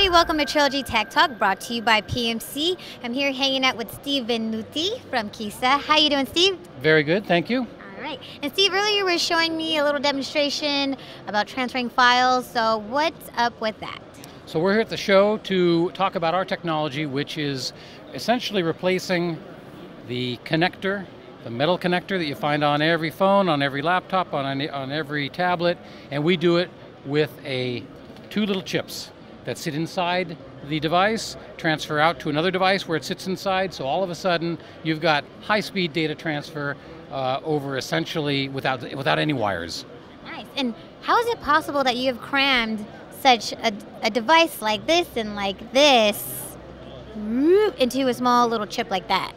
everybody. Welcome to Trilogy Tech Talk, brought to you by PMC. I'm here hanging out with Steve Venuti from Keyssa. How you doing, Steve? Very good, thank you. All right. And Steve, earlier you were showing me a little demonstration about transferring files. So what's up with that? So we're here at the show to talk about our technology, which is essentially replacing the connector, the metal connector that you find on every phone, on every laptop, on, any, on every tablet, and we do it with a two little chips that sit inside the device, transfer out to another device where it sits inside, so all of a sudden you've got high-speed data transfer uh, over essentially without, without any wires. Nice. And how is it possible that you have crammed such a, a device like this and like this into a small little chip like that?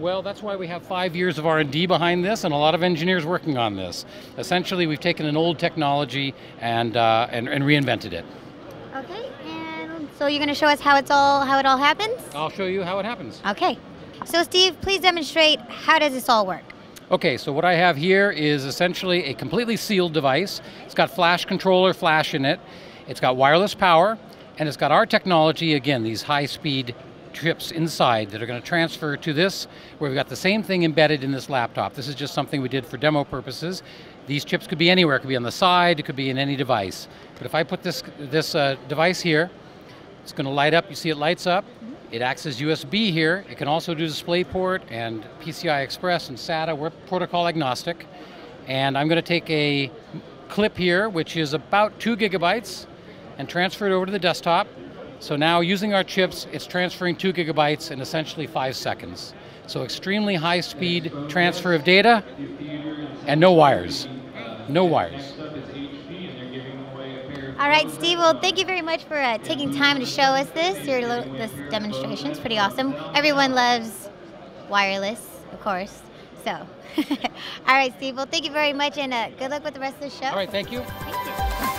Well, that's why we have five years of R&D behind this and a lot of engineers working on this. Essentially, we've taken an old technology and, uh, and, and reinvented it. Okay, and so you're going to show us how it's all how it all happens? I'll show you how it happens. Okay. So Steve, please demonstrate how does this all work? Okay, so what I have here is essentially a completely sealed device. It's got flash controller flash in it. It's got wireless power, and it's got our technology, again, these high-speed chips inside that are going to transfer to this, where we've got the same thing embedded in this laptop. This is just something we did for demo purposes. These chips could be anywhere, it could be on the side, it could be in any device. But if I put this, this uh, device here, it's going to light up, you see it lights up. It acts as USB here. It can also do DisplayPort and PCI Express and SATA. We're protocol agnostic. And I'm going to take a clip here, which is about two gigabytes, and transfer it over to the desktop. So now using our chips, it's transferring two gigabytes in essentially five seconds. So extremely high speed transfer of data and no wires. No wires. All right, Steve. Well, thank you very much for uh, taking time to show us this. Your this demonstration is pretty awesome. Everyone loves wireless, of course. So, all right, Steve. Well, thank you very much, and uh, good luck with the rest of the show. All right, thank you. Thank you.